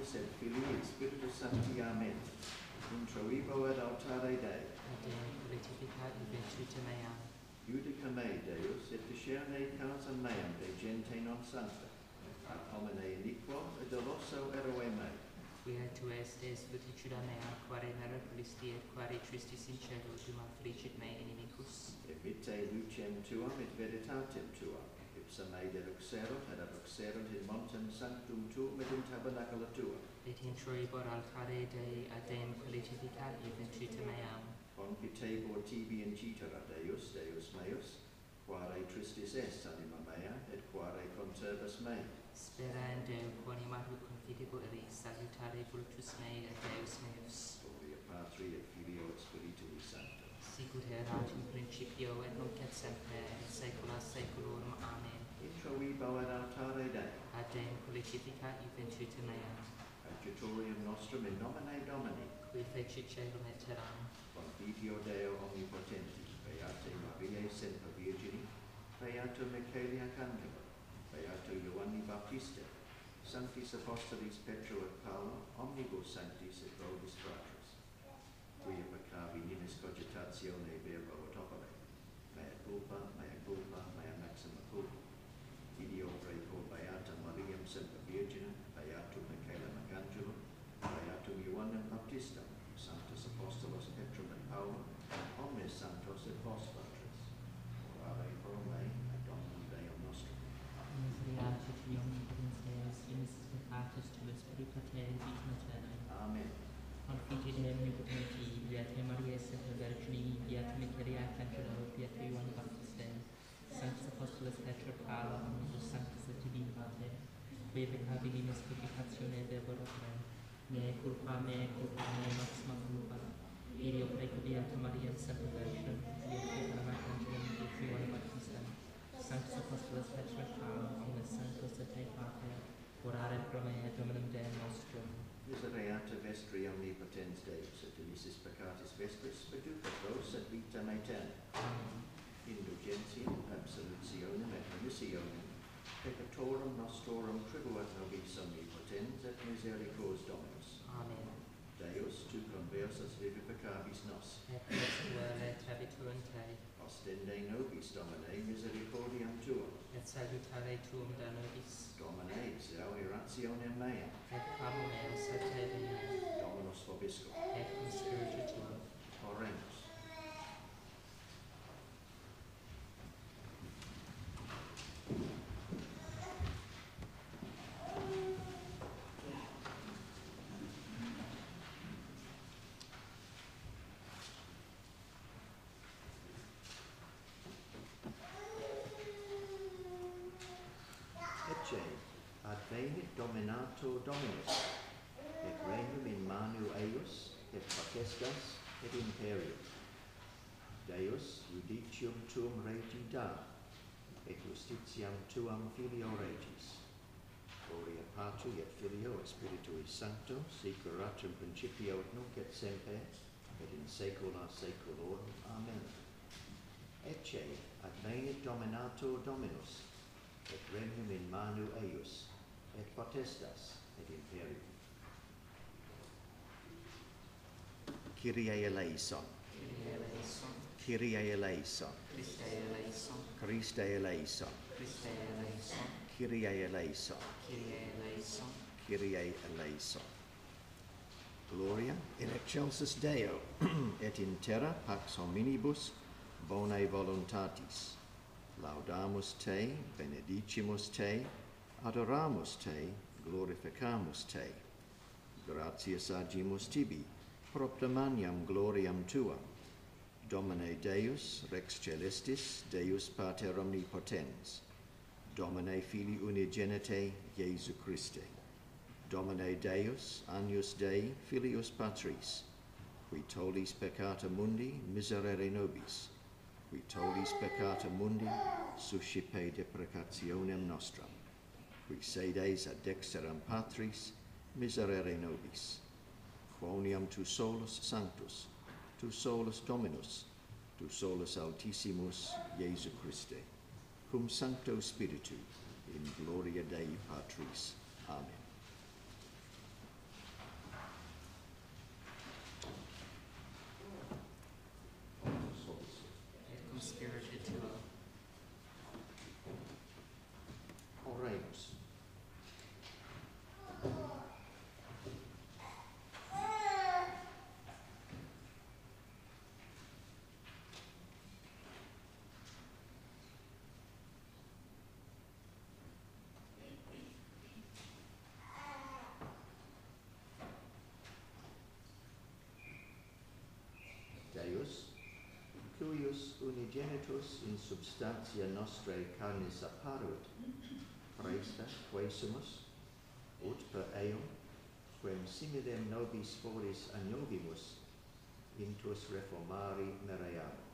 Patris et Filii et Spiritus Sancti. Amen. Introibo ad altare Dei. ad Deum politificat inventutem meam, Judica me, Deus, et discerne causam meam de gente non sancta, ad homine iniquo et doloso eroe me. quia tu estes fortituda mea, quare miraculis et quare tristis in cielo, dum affligit me inimicus. Emitte lucem tuam et veritatem tuam, deluxerunt et abluxerunt in montem sanctum tuum et in tabernacula tuam. Et introibor altare Dei ad Deum politificat inventutem meam, Confitebor tibi incitera Deus, Deus meus, quare tristis est anima mea, et quare conservas me. spera in Deo quonimatur confidibor illi, salutare voltus mei et Deus meus. Gloria Patri et Filio et Spiritui Sancto. Sicut erat in principio et nunc et semper saecula saeculorum. Amen. Introibo ad altare Dei. Ad Deum politificat inventutem meam, Adjutorium nostrum in nomine Domini, qui et terram, Confitio Deo omnipotenti, Beate Mariae semper Virgini, Beato Michaeli Arcangelo, Beato Ioanni Baptiste, Sanctis Apostolis Petro et Paulo, omnibus sanctis et vobis fratris. Quia peccavi nimis cogitatione verbo et opere, mea culpa, deve habili mistificazione deboro tre. Mea culpa, mea culpa, mea maxima culpa. Irio precubiat Maria salvation, Dio quibra macangem, Dio fiore magistem. Sanctus apostolus petrefam, omnes sanctus et te pater, orare pro me et dominum Dei nostrum. Misereata vestri omnipotens Deus, et inisis peccatis vestris, reduca pros et vitam aeterna. Amen. Indulgentiam, absolutionem et remissionem, peccatorum nostrorum tribuat nobis omnipotens et misericors Dominus. Amen. Deus, tu conversus vivificabis nos. Et estuere trabitur in te. Ostende nobis, Domine, misericordiam tuam. Et salutare tuum da nobis. Domine, zeo irrationem meam. Et pamu meus et te Dominus vobiscum. Et cum spiritu tuum. Orem. Benedicto Dominus, et regnum in manu eius, et facestas, et imperium. Deus judicium tuum regi da, et justitiam tuam filio regis. Gloria Patri et Filio et Spiritui Sancto, sic erat in principio et nunc et semper, et in saecula saeculorum. Amen. Ecce ad venit dominator Dominus, et regnum in manu eius, et potestas et imperium. Kyrie eleison. Kyrie eleison. Kyrie eleison. Christe eleison. Christe eleison. Christe eleison. Kyrie eleison. Kyrie eleison. Kyrie eleison. Gloria in excelsis Deo et in terra pax hominibus bonae voluntatis. Laudamus te, benedicimus te, adoramus te, glorificamus te. Gratias agimus tibi, proptamaniam gloriam tuam. Domine Deus, Rex Celestis, Deus Pater Omnipotens. Domine Filii Unigenite, Jesu Christe. Domine Deus, Agnus Dei, Filius Patris, qui tollis peccata mundi, miserere nobis, qui tollis peccata mundi, suscipe deprecationem nostram qui sedes ad dexteram patris miserere nobis. Quoniam tu solus sanctus tu solus dominus tu solus altissimus iesu christe. Cum sancto spiritu in gloria dei patris. Amen. genitus in substantia nostrae carnis apparuit, praesta quesumus, ut per eum, quem similem nobis foris agnovimus, intus reformari mereamo.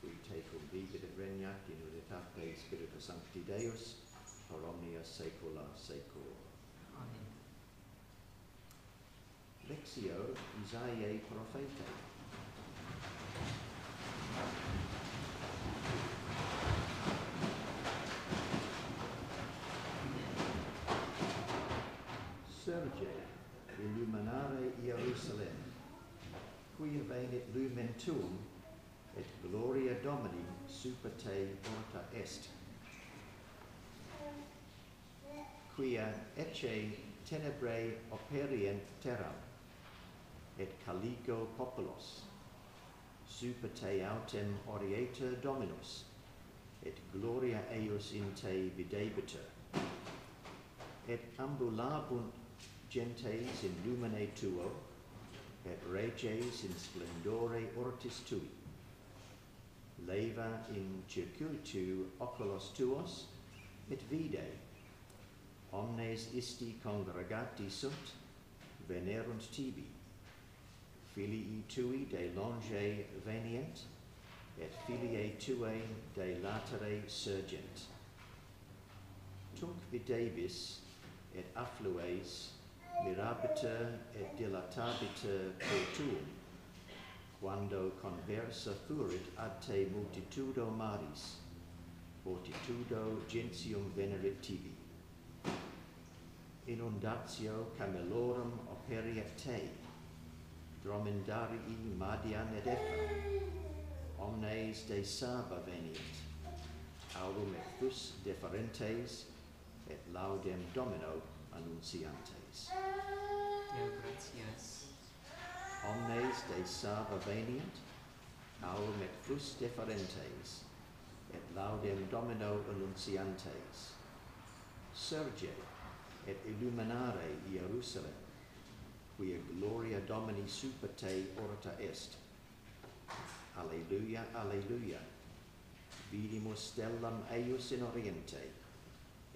Qui tecum vivit et regnat in unitate Spiritus Sancti Deus, per omnia saecula saeculorum. Amen. Lexio Isaiae prophetae, Serge, illuminare Jerusalem, qui venit lumen tuum, et gloria Domini super te porta est. Quia ecce tenebrae operient terram, et caligo populos, super te autem orieter Dominus, et gloria eius in te videbitur. Et ambulabunt gentes in lumine tuo, et reges in splendore ortis tui. Leva in circuitu oculos tuos, et vide. Omnes isti congregati sunt, venerunt tibi filii tui de longe venient, et filiae tuae de latere surgent. Tunc videbis et afflues mirabiter et dilatabiter potuum, quando conversa furit ad te multitudo maris, fortitudo gentium venerit tibi. Inundatio camelorum operiet te, dromedarii et Medefa, omnes de Saba venit, aurum ectus deferentes, et laudem Domino annunciantes. Deo gratias. Omnes de Saba venit, aurum ectus deferentes, et laudem Domino annunciantes. Surge et illuminare Jerusalem, quia gloria Domini super te orata est. Alleluia, alleluia. Vidimus stellam eius in oriente,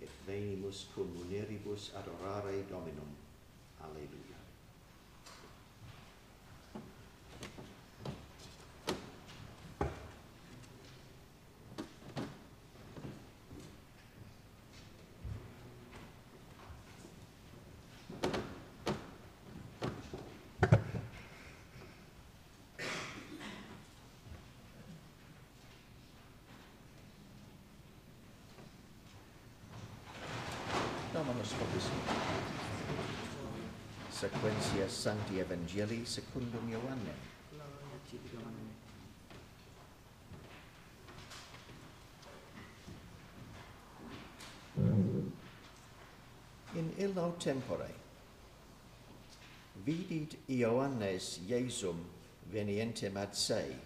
et venimus cum muneribus adorare Dominum. Alleluia. Scotus. Sequentia Sancti Evangelii secundum Ioannem. In illo tempore vidit Ioannes Iesum venientem ad se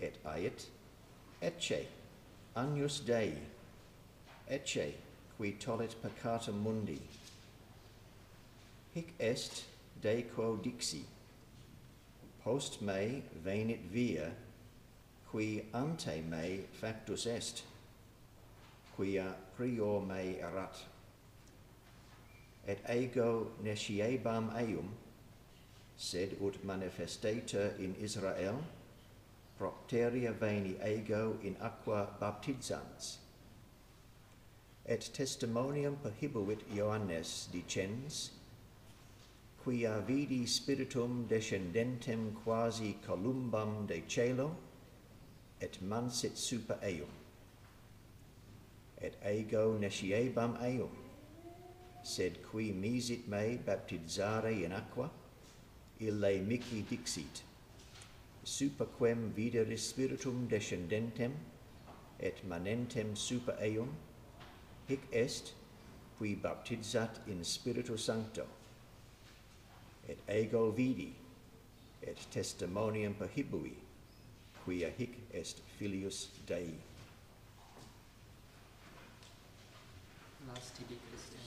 et ait ecce agnus Dei ecce qui tollit peccata mundi. Hic est de quo dixi, post me venit via, qui ante me factus est, quia prior me erat. Et ego nesciebam eum, sed ut manifestator in Israel, propteria veni ego in aqua baptizans, et testimonium perhibuit Ioannes dicens, quia vidi spiritum descendentem quasi columbam de celo, et mansit super eum, et ego nesciebam eum, sed qui misit me baptizare in aqua, ille mici dixit, super quem videris spiritum descendentem, et manentem super eum, hic est qui baptizat in Spiritu Sancto, et ego vidi, et testimonium perhibui, quia hic est filius Dei. Las tibi Christi.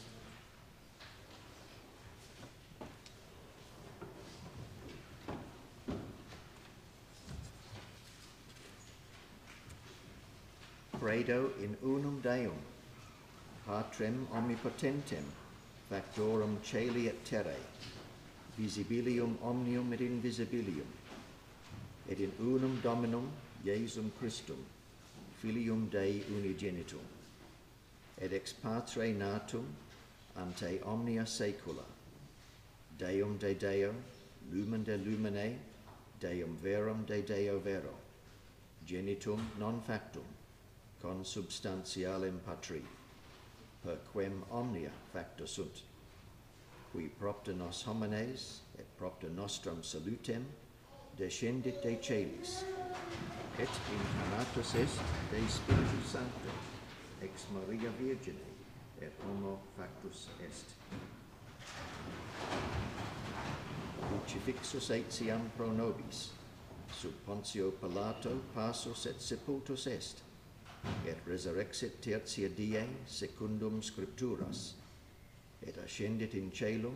Credo in unum Deum, patrem omnipotentem, factorum celi et terrae, visibilium omnium et invisibilium, et in unum Dominum Iesum Christum, filium Dei unigenitum, et ex patre natum ante omnia saecula, Deum de Deo, lumen de lumine, Deum verum de Deo vero, genitum non factum, consubstantialem patri per quem omnia facta sunt. Qui propter nos homines, et propter nostrum salutem, descendit de celis, et incarnatus est de Spiritu Sancto, ex Maria Virgine, et homo factus est. Crucifixus etiam pro nobis, sub Pontio Pilato passus et sepultus est, et resurrexit tertia die secundum scripturas, et ascendit in celum,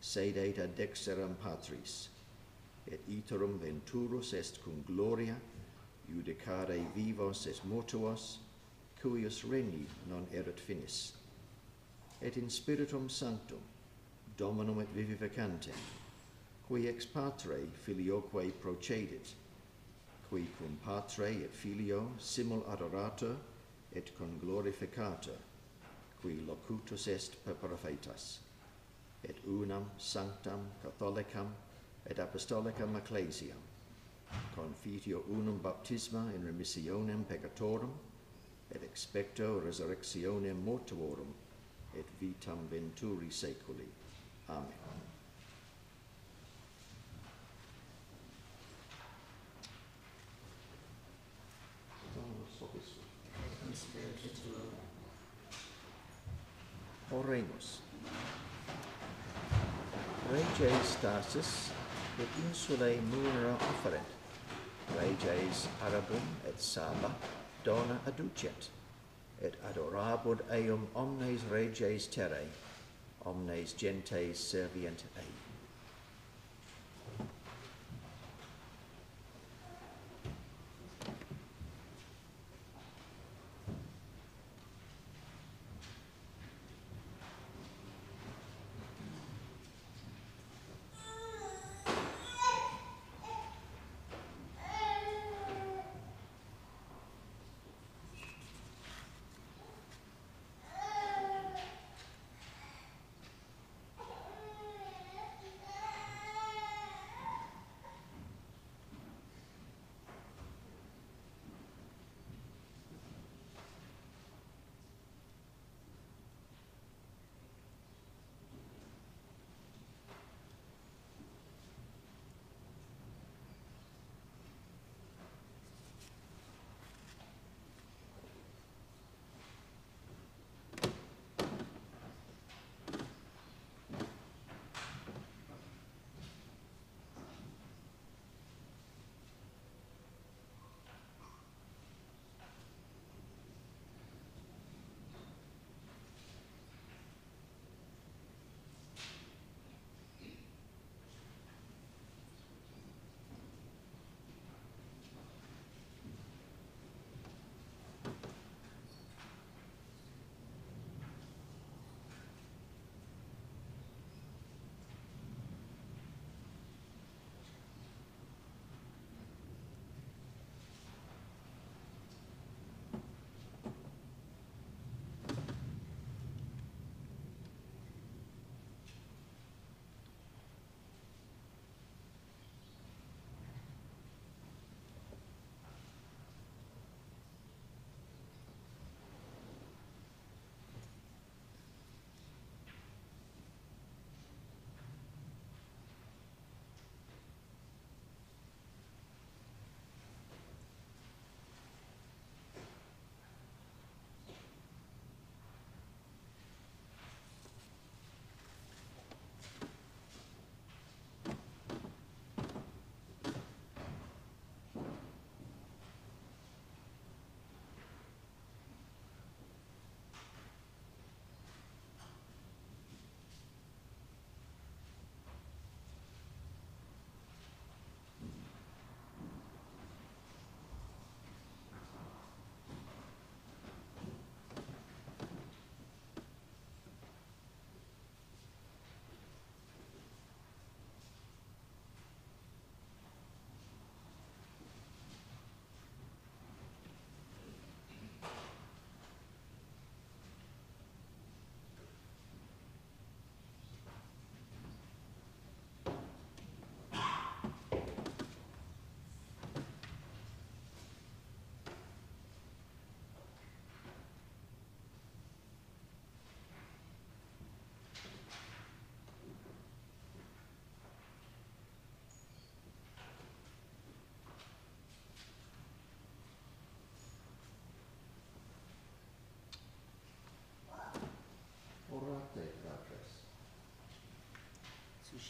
sedet ad dexteram patris, et iterum venturus est cum gloria, judicare vivos et mortuos, cuius regni non erat finis. Et in spiritum sanctum, Dominum et vivificante, qui ex patre filioque procedit, qui cum Patre et Filio simul adorata et conglorificatur, qui locutus est per prophetas, et unam sanctam catholicam et apostolicam ecclesiam, confitio unum baptisma in remissionem peccatorum, et expecto resurrectionem mortuorum, et vitam venturi seculi. Amen. Oremus. Reges stasis et insulae mura offerent. Reges Arabum et Saba dona aducet, et adorabud eum omnes reges terrae, omnes gentes servient eum.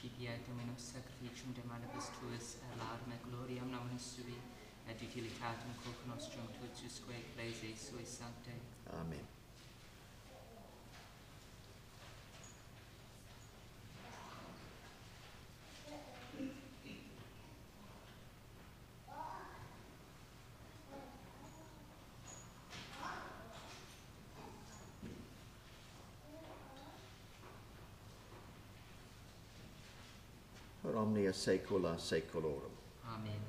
scipieta menos sacrificium de manibus tuis gloriam sui, et utilitatum nostrum sui sancte. Amen. omnia saecula saeculorum. Amen.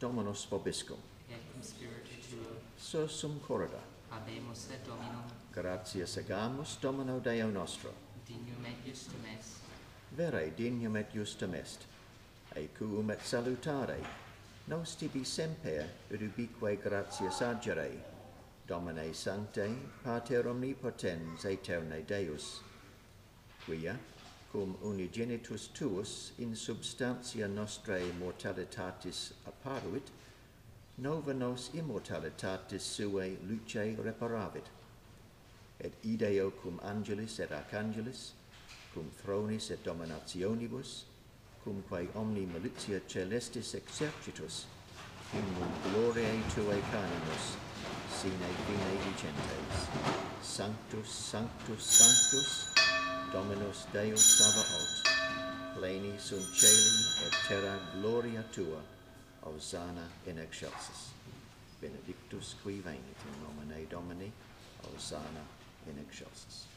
Dominus vobiscum. Et cum spiritu tuo. Sursum corda. Habemus et Dominum. Gratias agamus Domino Deo nostro. Dignum et justum est. Vere dignum et justum est. Aequum et salutare. Nos tibi semper ubique gratias agere Domine Sancte, Pater Omnipotens Aeternae Deus, quia, cum unigenitus tuus in substantia nostrae mortalitatis apparuit, nova nos immortalitatis suae luce reparavit, et ideo cum angelis et arcangelis, cum thronis et dominationibus, cum quae omni militia celestis exercitus, in gloriae tuae canimus, sine fine dicentes, Sanctus, Sanctus, Sanctus, Dominus Deus Sabaoth, pleni sunt celi et terra gloria tua, Hosanna in excelsis. Benedictus qui venit in nomine Domini, Hosanna in excelsis.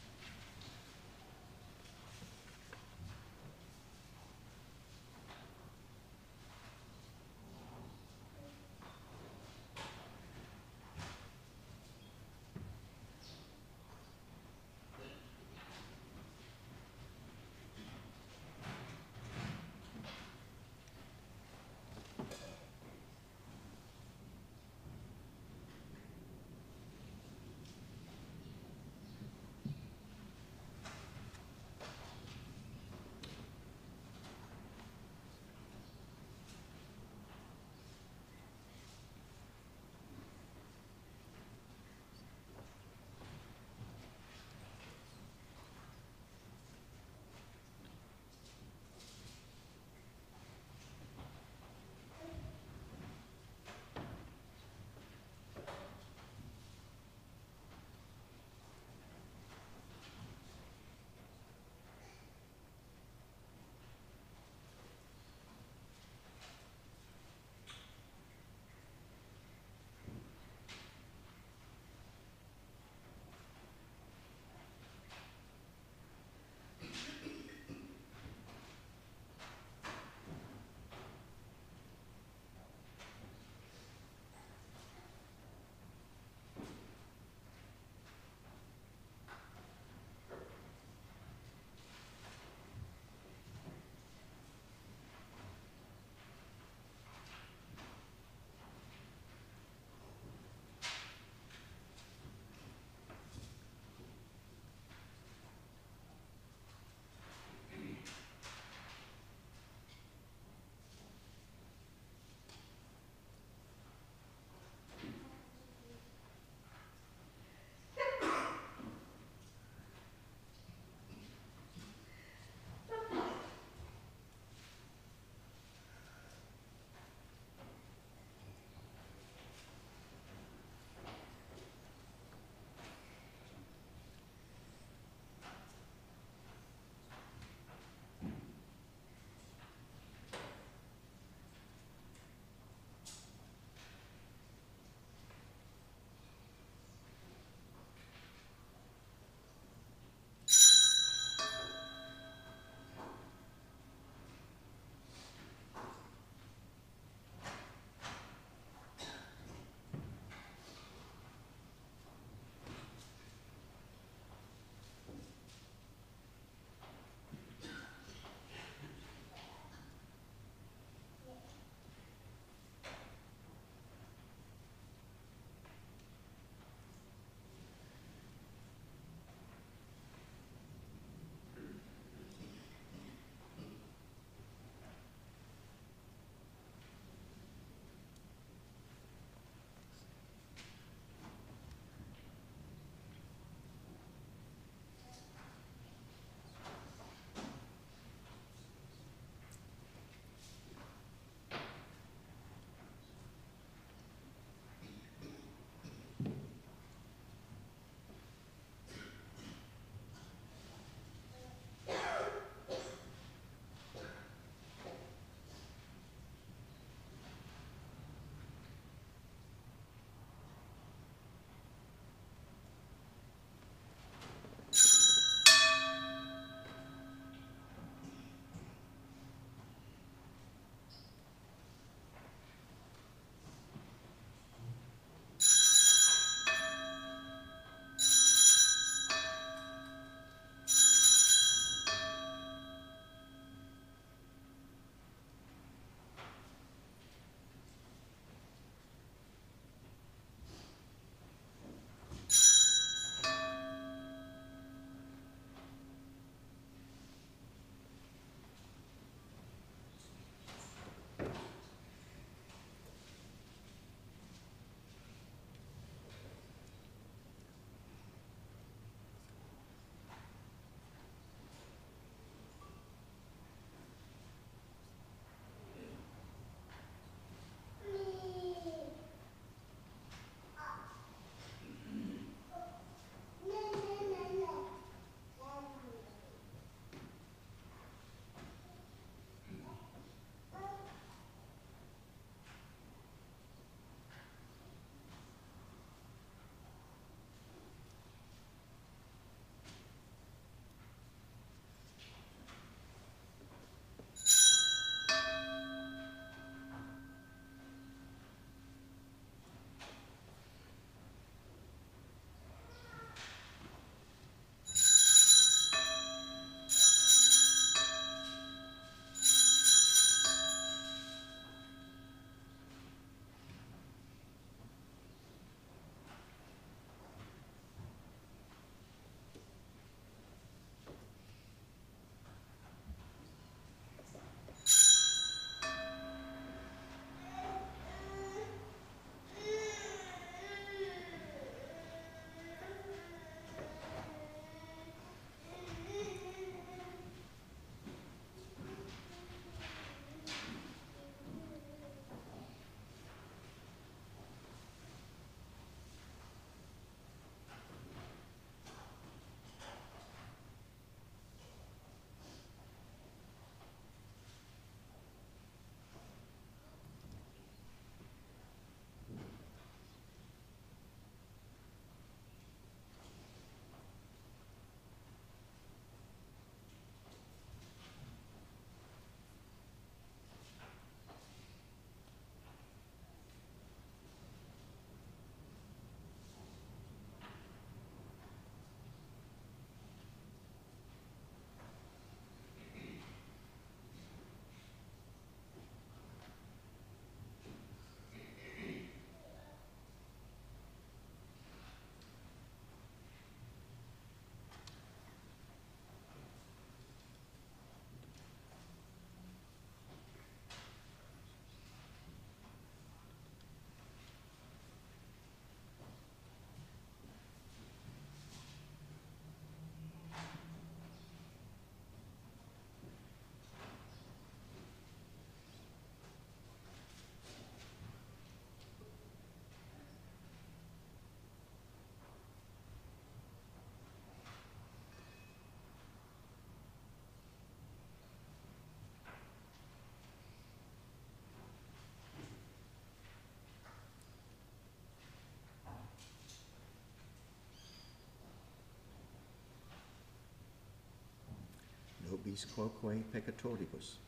Nobis quoque peccatoribus.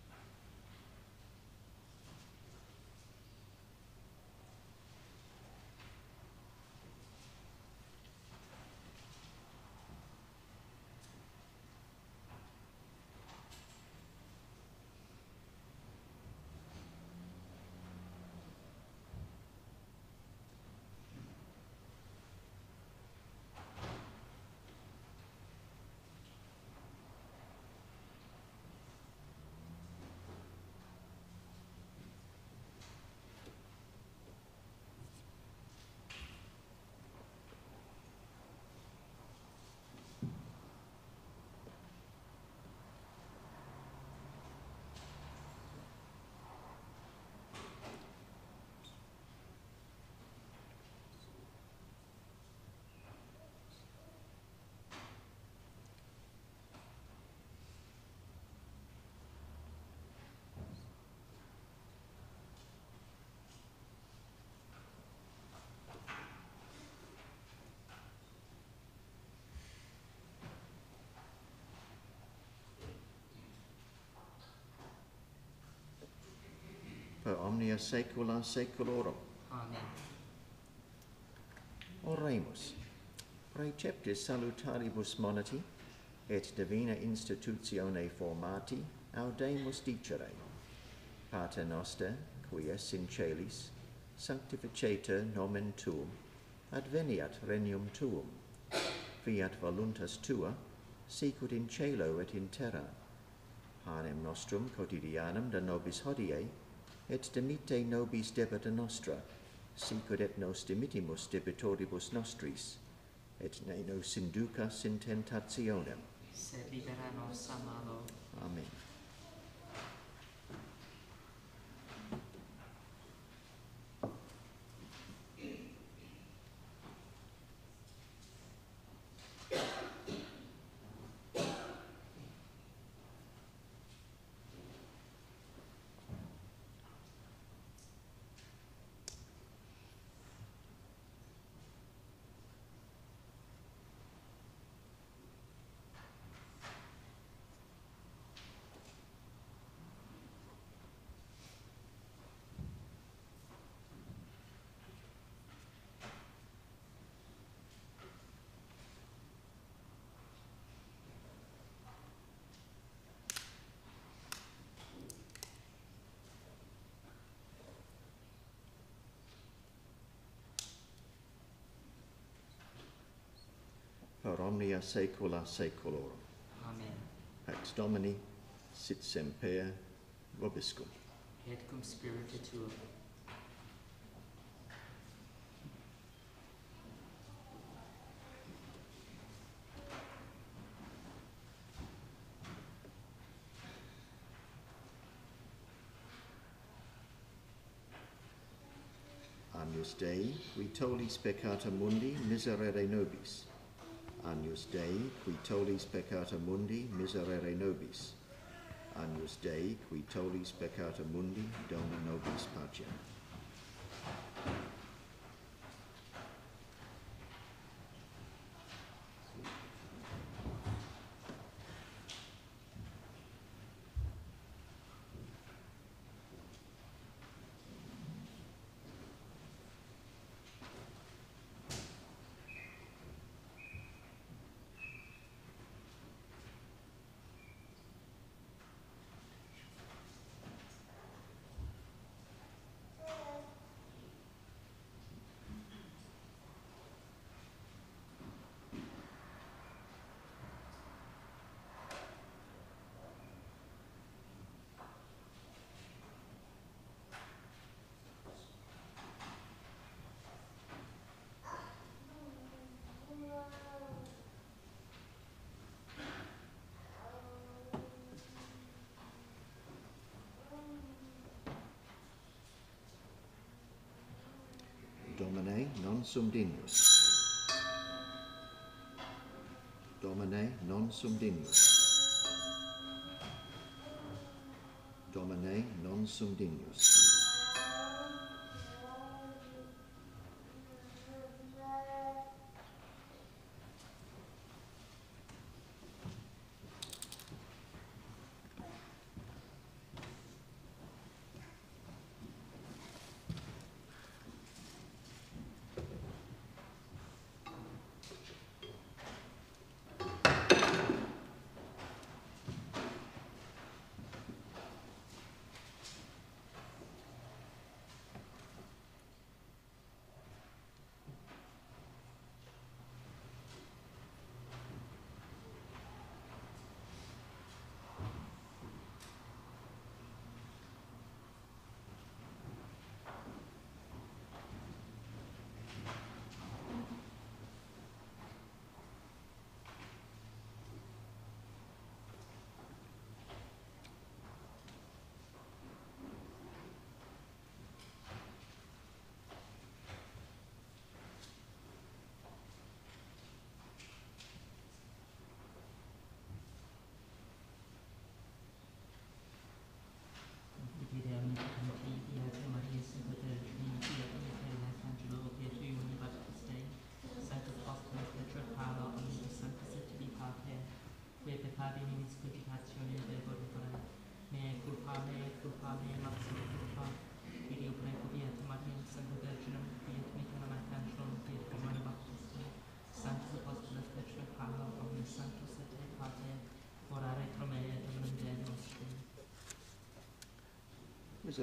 omnia saecula saeculorum. Amen. Oremus. Praeceptis salutaribus moniti, et divina institutione formati, audemus dicere. Pater noster, qui es in celis, sanctificetur nomen tuum, adveniat regnum tuum, fiat voluntas tua, sicut in celo et in terra. Panem nostrum quotidianum da nobis hodie, et dimite nobis debita nostra, sicut et nos dimittimus debitoribus nostris, et ne nos inducas in tentationem, sed libera nos a malo. Amen. per omnia saecula saeculorum. Amen. Pax Domini, sit semper vobiscum. Et cum spiritu tuo. Agnus Dei, vitoli peccata mundi miserere nobis. Agnus Dei, qui tollis peccata mundi, miserere nobis. Agnus Dei, qui tollis peccata mundi, dona nobis pacem. Domine non sum dignus. Domine non sum dignus. Domine non sumdinius.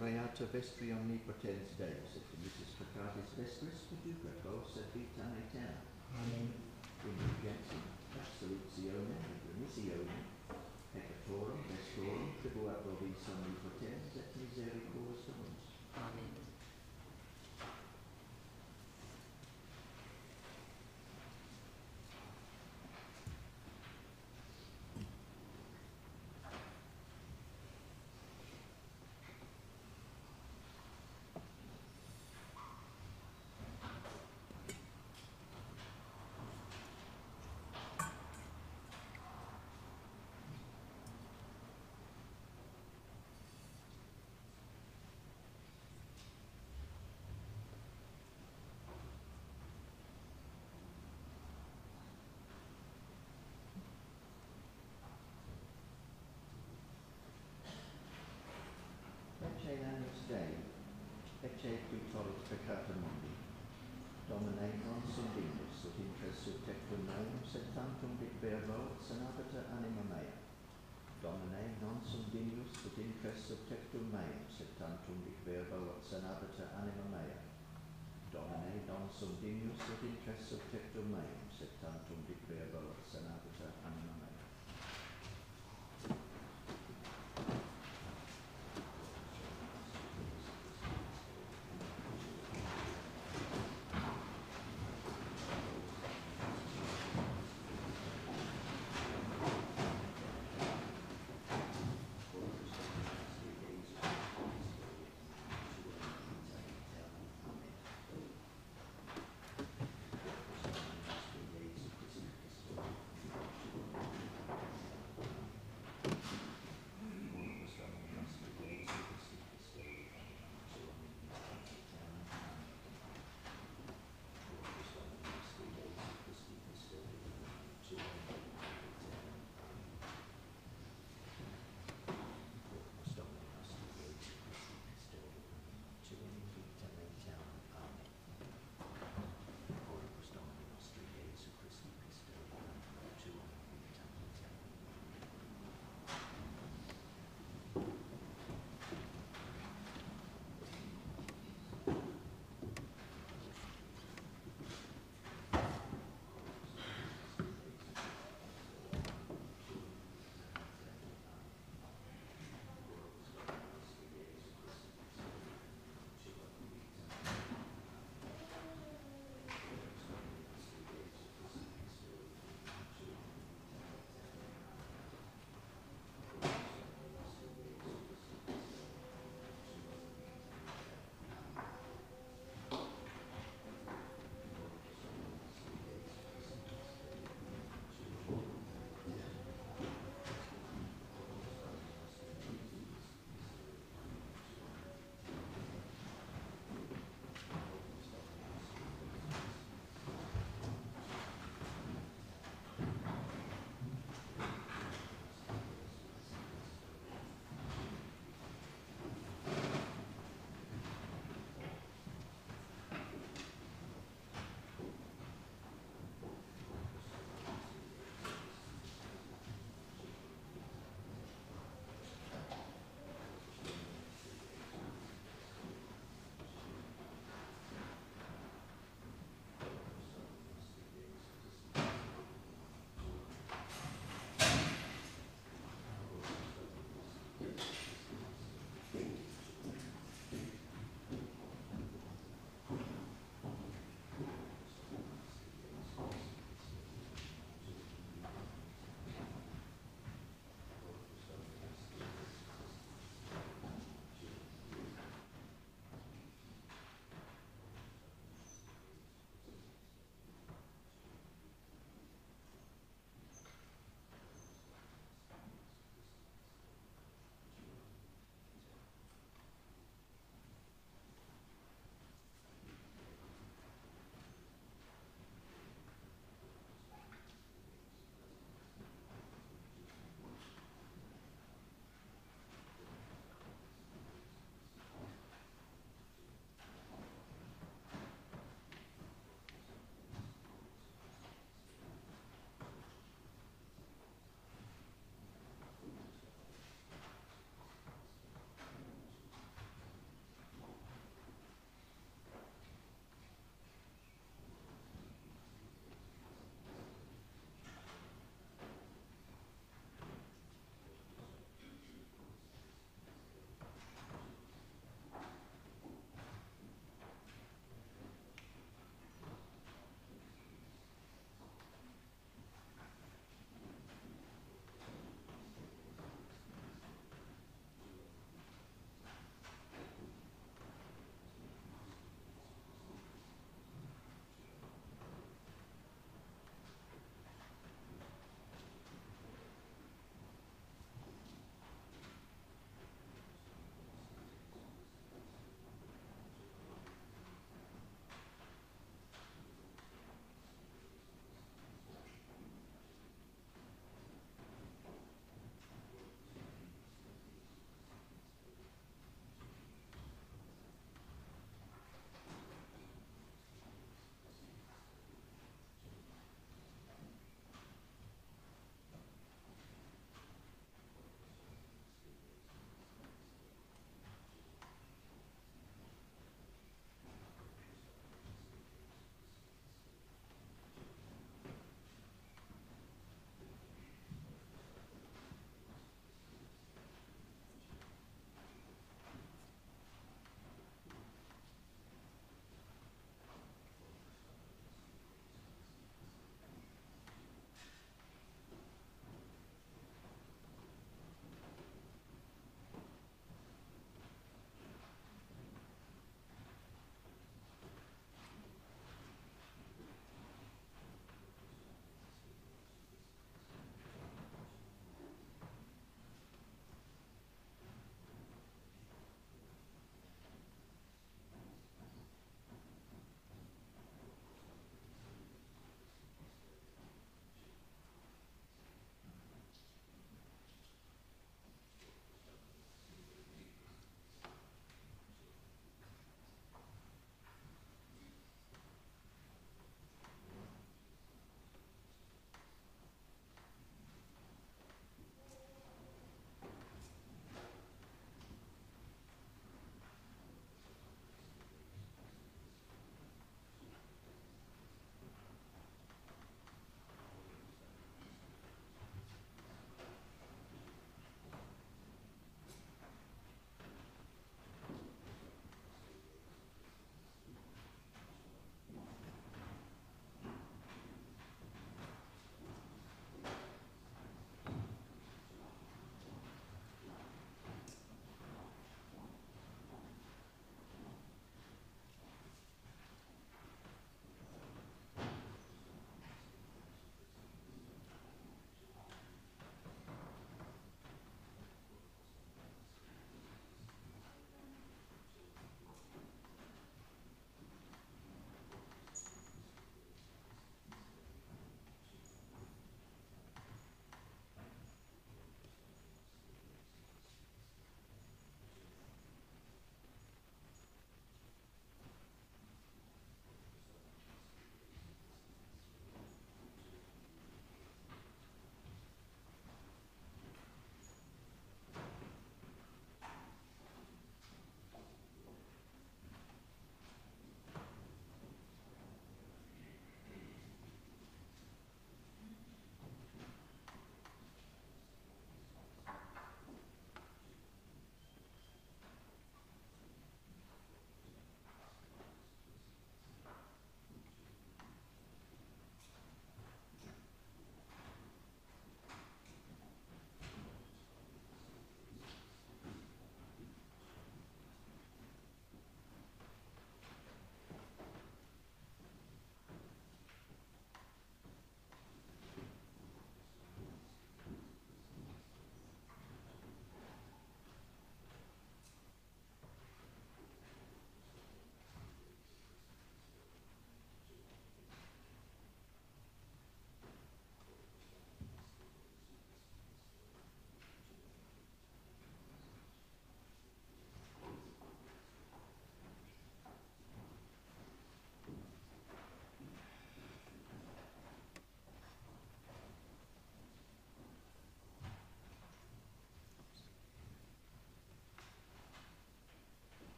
reata vestri omnipotens Deus, et dimittis peccatis vestris fiduca, vos et vitam aeterna. protected Tolkka Mundi, dominatons and demons that Sed tantum septantum verbo senabita anima mea, domine non sundinius et interesse tectum meum septantum bitverbo senabita anima mea, domine non sundinius et interesse tectum meum septantum bitverbo senabita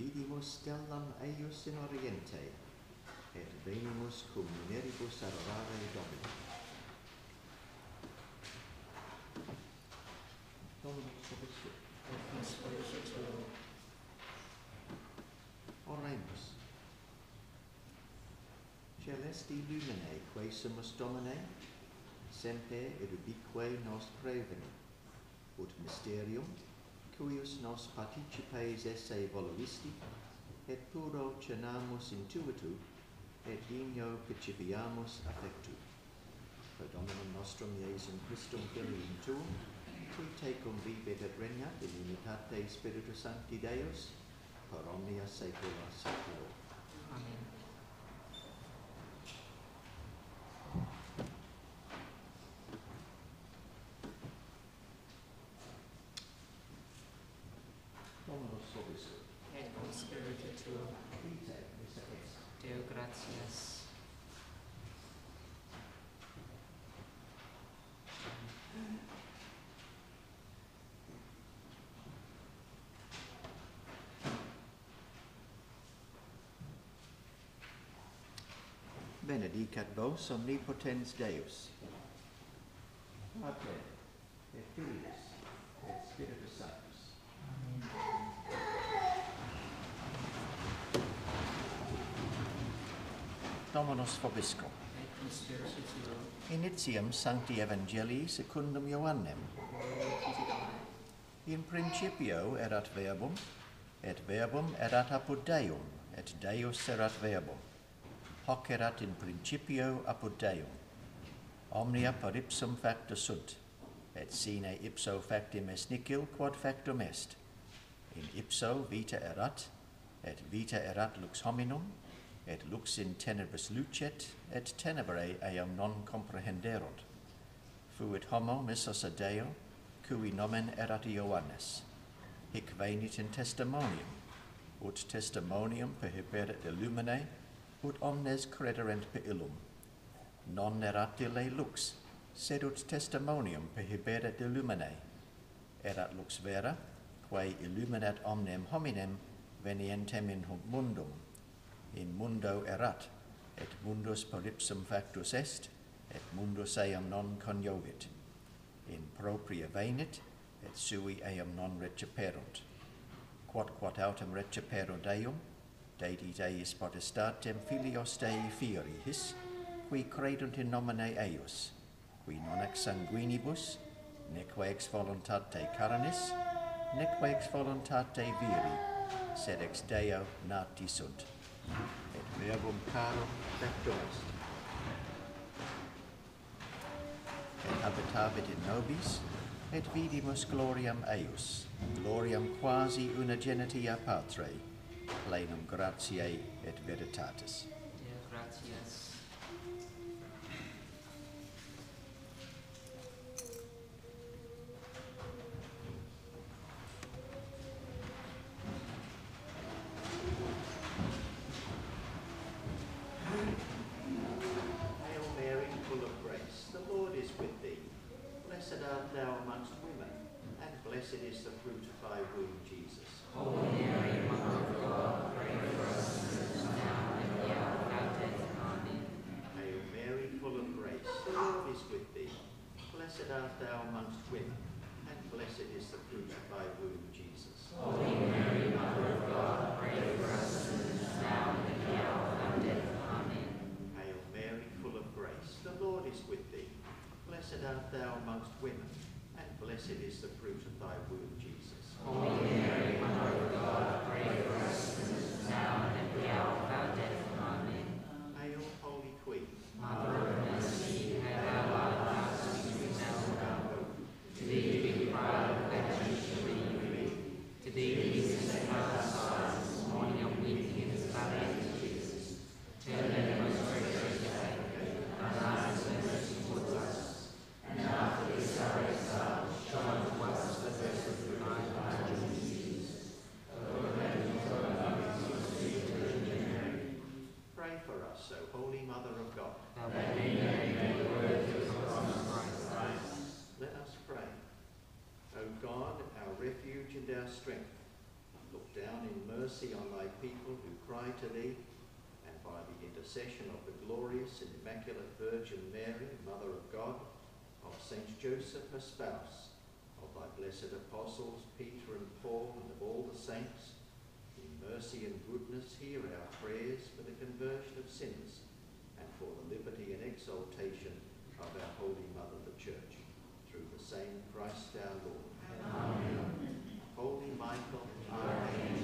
vidimus stellam eius in oriente, et venimus cum mineribus adorare Domini. Dominus obiscum. Oremus. Celesti lumine, quae sumus Domine, semper et ubique nos prevenit, ut mysterium, cuius nos participes esse voluisti, et puro cenamus intuitu, et digno percipiamus affectu. Per Dominum nostrum Iesum Christum Filium tuum, qui tecum vivit et regnat in unitate Spiritus Sancti Deus, per omnia saecula saeculorum. benedicat vos omnipotens Deus, Pater, et Filius, et Spiritus Sanctus. Dominus vobiscum. Initium Sancti Evangelii secundum Ioannem. In principio erat verbum, et verbum erat apud Deum, et Deus erat verbum hoc erat in principio apud Deum. Omnia per ipsum facta sunt, et sine ipso factum est nicil quod factum est. In ipso vita erat, et vita erat lux hominum, et lux in tenebris lucet, et tenebrae eam non comprehenderot. Fuit homo missos a Deo, cui nomen erat Ioannes. Hic venit in testimonium, ut testimonium perhiberet illumine, ut omnes crederent per illum. Non erat eratile lux, sed ut testimonium per de lumine. Erat lux vera, quae illuminat omnem hominem venientem in hunc mundum. In mundo erat, et mundus polipsum factus est, et mundus eam non coniovit. In propria venit, et sui eam non receperunt. Quod quod autem receperunt eum, deitis eis potestatem filios Dei fiori his, qui credunt in nomine eius, qui non ex sanguinibus, neque ex voluntate carnis, neque ex voluntate viri, sed ex Deo nati sunt. Et verbum carum est. Et habitavit in nobis, et vidimus gloriam eius, gloriam quasi unigenitia Patre, plenum gratiae et veritatis. Deo gratias. refuge and our strength. Look down in mercy on thy people who cry to thee, and by the intercession of the glorious and immaculate Virgin Mary, Mother of God, of Saint Joseph, her spouse, of thy blessed apostles, Peter and Paul, and of all the saints, in mercy and goodness hear our prayers for the conversion of sinners, and for the liberty and exaltation of our Holy Mother, the Church, through the same Christ our Lord. Amen. Holy Michael, Archangel.